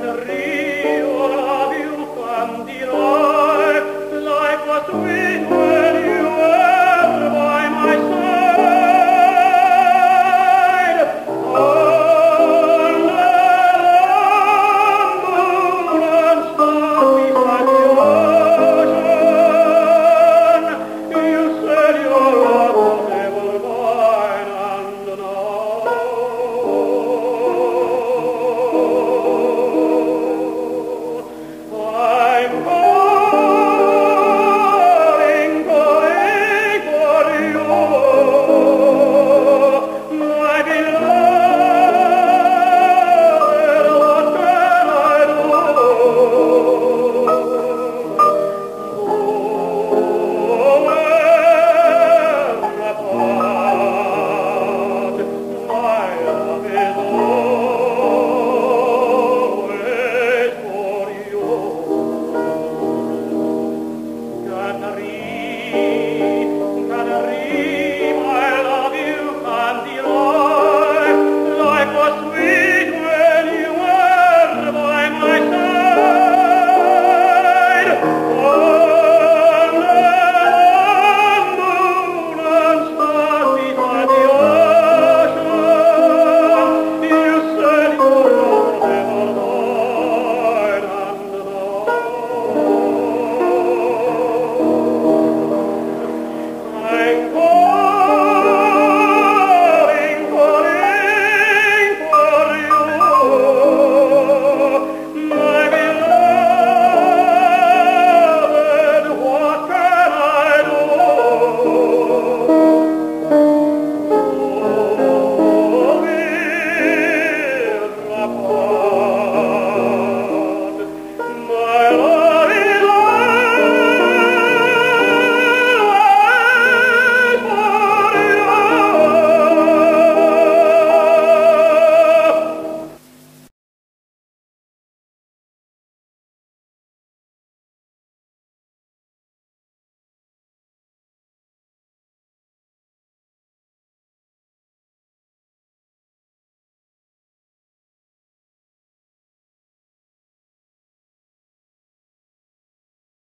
Madrid.